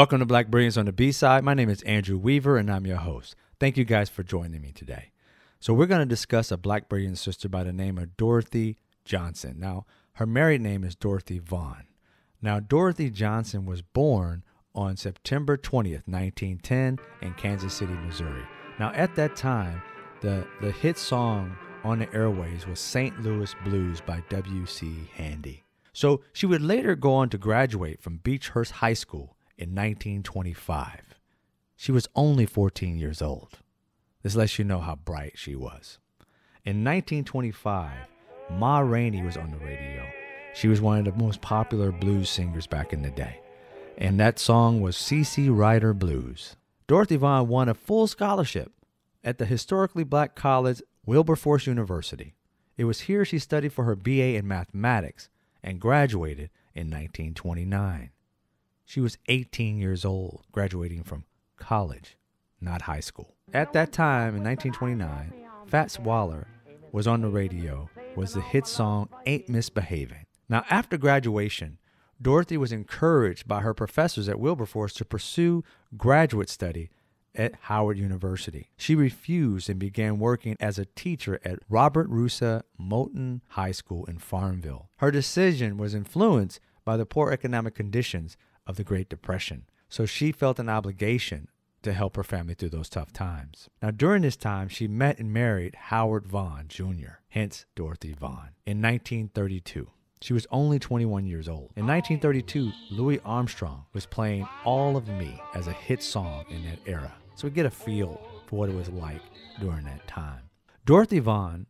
Welcome to Black Brilliance on the B side. My name is Andrew Weaver, and I'm your host. Thank you guys for joining me today. So, we're going to discuss a Black Brilliance sister by the name of Dorothy Johnson. Now, her married name is Dorothy Vaughan. Now, Dorothy Johnson was born on September 20th, 1910, in Kansas City, Missouri. Now, at that time, the, the hit song on the airways was St. Louis Blues by W.C. Handy. So she would later go on to graduate from Beechurst High School in 1925. She was only 14 years old. This lets you know how bright she was. In 1925, Ma Rainey was on the radio. She was one of the most popular blues singers back in the day. And that song was See See Rider Blues. Dorothy Vaughan won a full scholarship at the historically black college Wilberforce University. It was here she studied for her BA in mathematics and graduated in 1929. She was 18 years old, graduating from college, not high school. At that time, in 1929, Fats Waller was on the radio, was the hit song Ain't Misbehaving. Now, after graduation, Dorothy was encouraged by her professors at Wilberforce to pursue graduate study at Howard University. She refused and began working as a teacher at Robert Russa Moton High School in Farmville. Her decision was influenced by the poor economic conditions of the Great Depression, so she felt an obligation to help her family through those tough times. Now, during this time, she met and married Howard Vaughan Jr., hence Dorothy Vaughan, in 1932. She was only 21 years old. In 1932, Louis Armstrong was playing All of Me as a hit song in that era. So we get a feel for what it was like during that time. Dorothy Vaughan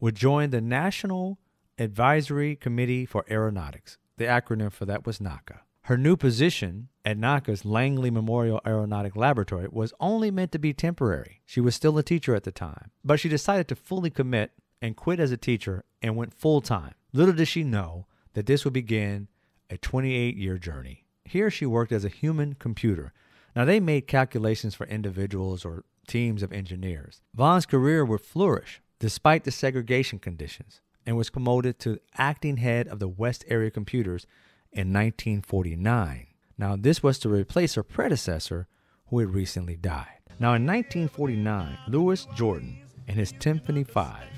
would join the National Advisory Committee for Aeronautics. The acronym for that was NACA. Her new position at NACA's Langley Memorial Aeronautic Laboratory was only meant to be temporary. She was still a teacher at the time, but she decided to fully commit and quit as a teacher and went full time. Little did she know that this would begin a 28 year journey. Here she worked as a human computer. Now, they made calculations for individuals or teams of engineers. Vaughan's career would flourish despite the segregation conditions and was promoted to acting head of the West Area Computers in 1949. Now, this was to replace her predecessor, who had recently died. Now, in 1949, Louis Jordan and his Tympany Five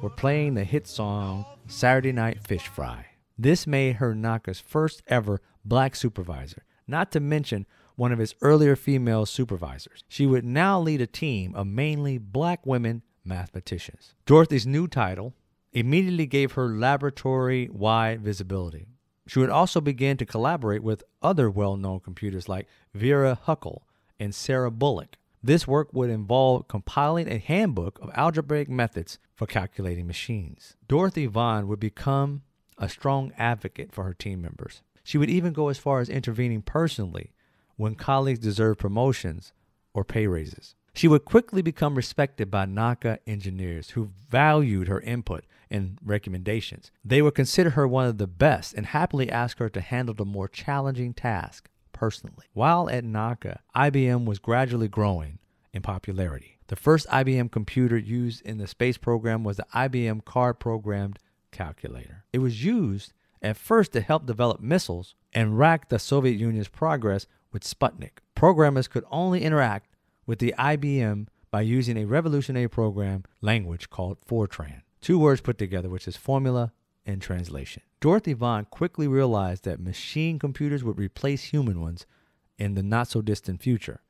were playing the hit song Saturday Night Fish Fry. This made her NACA's first ever black supervisor, not to mention one of his earlier female supervisors. She would now lead a team of mainly black women mathematicians. Dorothy's new title immediately gave her laboratory wide visibility. She would also begin to collaborate with other well known computers like Vera Huckel and Sarah Bullock. This work would involve compiling a handbook of algebraic methods for calculating machines. Dorothy Vaughan would become a strong advocate for her team members. She would even go as far as intervening personally when colleagues deserved promotions or pay raises. She would quickly become respected by NACA engineers who valued her input and recommendations. They would consider her one of the best and happily ask her to handle the more challenging task personally. While at NACA, IBM was gradually growing in popularity. The first IBM computer used in the space program was the IBM card programmed calculator. It was used at first to help develop missiles and rack the Soviet Union's progress with Sputnik. Programmers could only interact with the IBM by using a revolutionary program language called Fortran. Two words put together, which is formula and translation. Dorothy Vaughan quickly realized that machine computers would replace human ones in the not so distant future.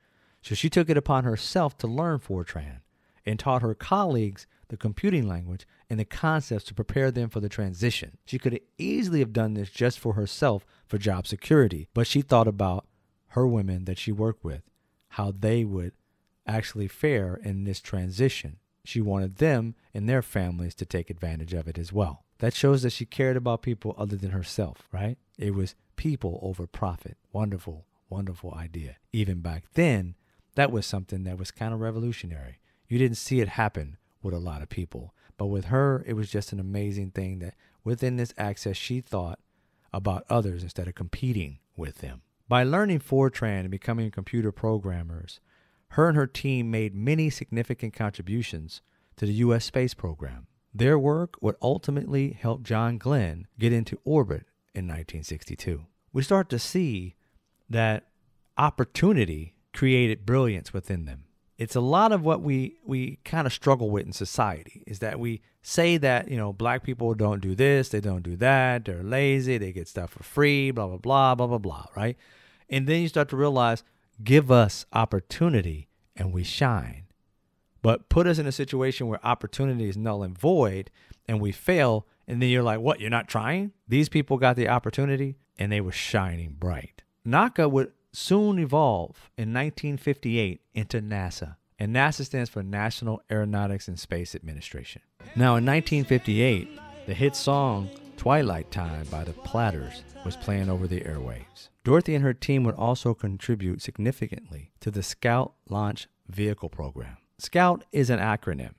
So she took it upon herself to learn Fortran and taught her colleagues the computing language and the concepts to prepare them for the transition. She could easily have done this just for herself for job security, but she thought about her women that she worked with, how they would actually fare in this transition. She wanted them and their families to take advantage of it as well. That shows that she cared about people other than herself, right? It was people over profit. Wonderful, wonderful idea. Even back then, that was something that was kind of revolutionary. You didn't see it happen with a lot of people. But with her, it was just an amazing thing that within this access, she thought about others instead of competing with them. By learning Fortran and becoming computer programmers, her and her team made many significant contributions to the U.S. space program. Their work would ultimately help John Glenn get into orbit in 1962. We start to see that opportunity created brilliance within them. It's a lot of what we we kind of struggle with in society is that we say that, you know, black people don't do this, they don't do that, they're lazy, they get stuff for free, blah blah blah blah blah blah, right? And then you start to realize give us opportunity and we shine. But put us in a situation where opportunity is null and void and we fail, and then you're like, what, you're not trying? These people got the opportunity and they were shining bright. NACA would soon evolve in 1958 into NASA, and NASA stands for National Aeronautics and Space Administration. Now, in 1958, the hit song Twilight Time by the Platters was playing over the airwaves. Dorothy and her team would also contribute significantly to the Scout Launch Vehicle Program. SCOUT is an acronym.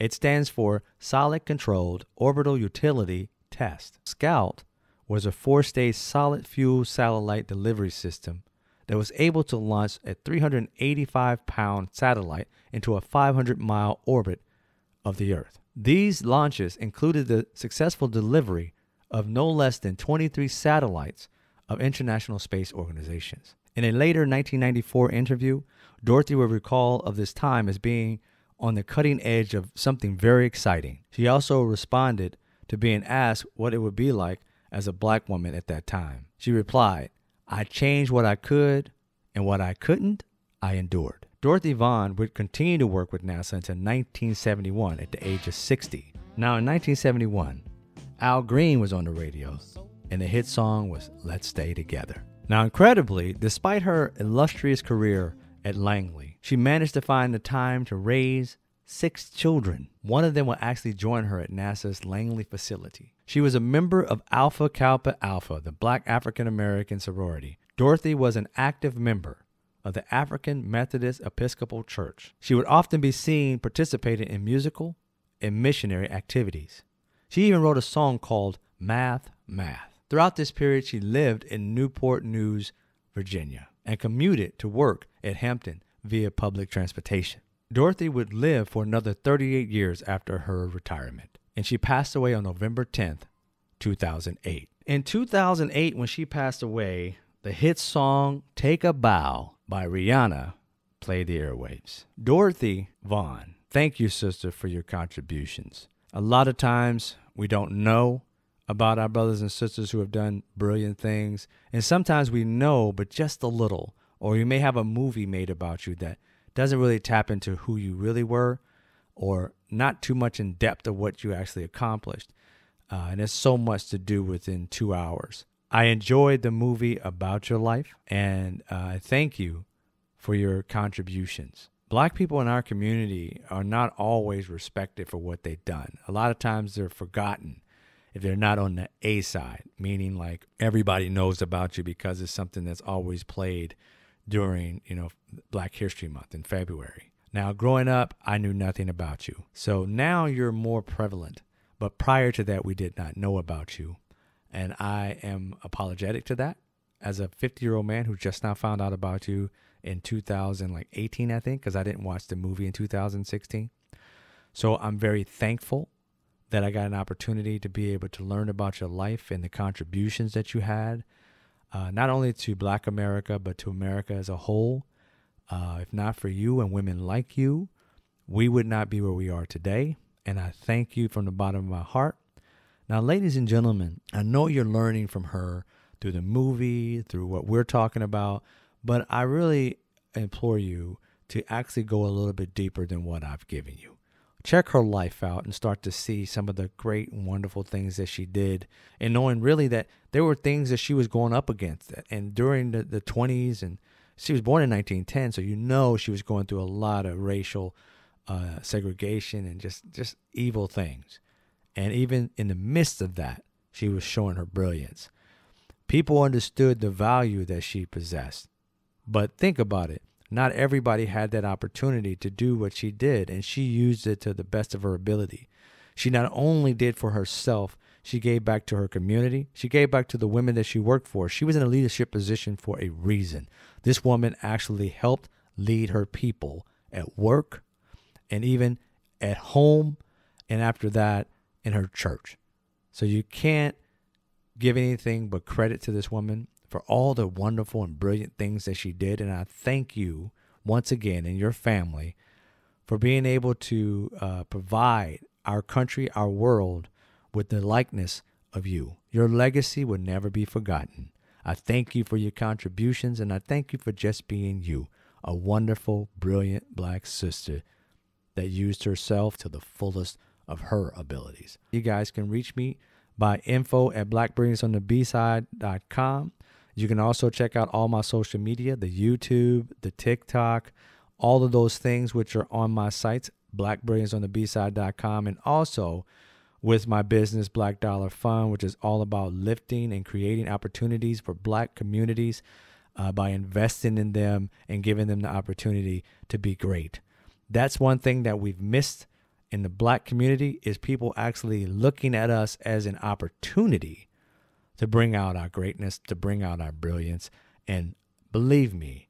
It stands for Solid Controlled Orbital Utility Test. SCOUT was a four stage solid fuel satellite delivery system that was able to launch a 385 pound satellite into a 500 mile orbit of the Earth. These launches included the successful delivery of no less than 23 satellites of international space organizations. In a later 1994 interview, Dorothy would recall of this time as being on the cutting edge of something very exciting. She also responded to being asked what it would be like as a black woman at that time. She replied, I changed what I could, and what I couldn't, I endured. Dorothy Vaughan would continue to work with NASA until 1971 at the age of 60. Now, in 1971, Al Green was on the radio, and the hit song was Let's Stay Together. Now, incredibly, despite her illustrious career at Langley, she managed to find the time to raise six children. One of them will actually join her at NASA's Langley facility. She was a member of Alpha Kappa Alpha, the black African American sorority. Dorothy was an active member of the African Methodist Episcopal Church. She would often be seen participating in musical and missionary activities. She even wrote a song called Math, Math. Throughout this period, she lived in Newport News, Virginia, and commuted to work at Hampton via public transportation. Dorothy would live for another 38 years after her retirement, and she passed away on November 10th, 2008. In 2008, when she passed away, the hit song Take a Bow by Rihanna played the airwaves. Dorothy Vaughan, thank you, sister, for your contributions. A lot of times we don't know about our brothers and sisters who have done brilliant things. And sometimes we know, but just a little. Or you may have a movie made about you that doesn't really tap into who you really were or not too much in depth of what you actually accomplished. Uh, and it's so much to do within two hours. I enjoyed the movie about your life, and uh, thank you for your contributions. Black people in our community are not always respected for what they've done. A lot of times they're forgotten if they're not on the A side, meaning like everybody knows about you because it's something that's always played during, you know, Black History Month in February. Now, growing up, I knew nothing about you. So now you're more prevalent. But prior to that, we did not know about you. And I am apologetic to that as a 50 year old man who just now found out about you in 2018, I think, because I didn't watch the movie in 2016. So I'm very thankful that I got an opportunity to be able to learn about your life and the contributions that you had, uh, not only to Black America, but to America as a whole. Uh, if not for you and women like you, we would not be where we are today. And I thank you from the bottom of my heart. Now, ladies and gentlemen, I know you're learning from her through the movie, through what we're talking about, but I really implore you to actually go a little bit deeper than what I've given you. Check her life out and start to see some of the great wonderful things that she did and knowing really that there were things that she was going up against and during the, the 20s and she was born in 1910 so you know she was going through a lot of racial uh, segregation and just just evil things. And even in the midst of that she was showing her brilliance people understood the value that she possessed but think about it not everybody had that opportunity to do what she did, and she used it to the best of her ability. She not only did for herself, she gave back to her community. She gave back to the women that she worked for. She was in a leadership position for a reason. This woman actually helped lead her people at work and even at home, and after that, in her church. So you can't give anything but credit to this woman for all the wonderful and brilliant things that she did. And I thank you once again and your family for being able to uh, provide our country, our world, with the likeness of you. Your legacy will never be forgotten. I thank you for your contributions and I thank you for just being you, a wonderful, brilliant black sister that used herself to the fullest of her abilities. You guys can reach me by info at blackbrillianceonthebside.com. You can also check out all my social media, the YouTube, the TikTok, all of those things which are on my sites, blackbrillianceonthebside.com, and also with my business, Black Dollar Fund, which is all about lifting and creating opportunities for black communities uh, by investing in them and giving them the opportunity to be great. That's one thing that we've missed in the black community is people actually looking at us as an opportunity to bring out our greatness, to bring out our brilliance. And believe me,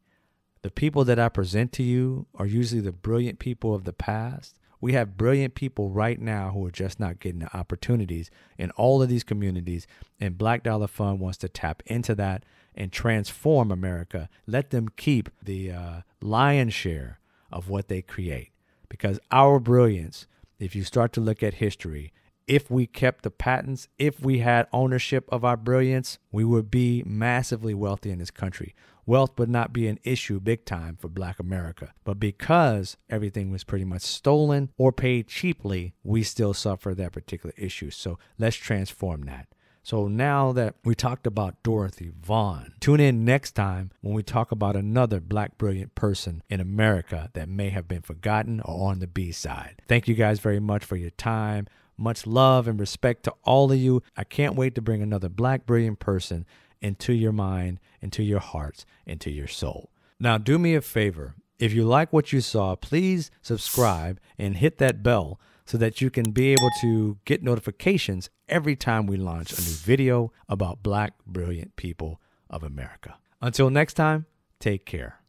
the people that I present to you are usually the brilliant people of the past. We have brilliant people right now who are just not getting the opportunities in all of these communities. And Black Dollar Fund wants to tap into that and transform America. Let them keep the uh, lion's share of what they create. Because our brilliance, if you start to look at history, if we kept the patents, if we had ownership of our brilliance, we would be massively wealthy in this country. Wealth would not be an issue big time for black America. But because everything was pretty much stolen or paid cheaply, we still suffer that particular issue. So let's transform that. So now that we talked about Dorothy Vaughan, tune in next time when we talk about another black brilliant person in America that may have been forgotten or on the B side. Thank you guys very much for your time. Much love and respect to all of you. I can't wait to bring another black brilliant person into your mind, into your hearts, into your soul. Now, do me a favor. If you like what you saw, please subscribe and hit that bell so that you can be able to get notifications every time we launch a new video about black brilliant people of America. Until next time, take care.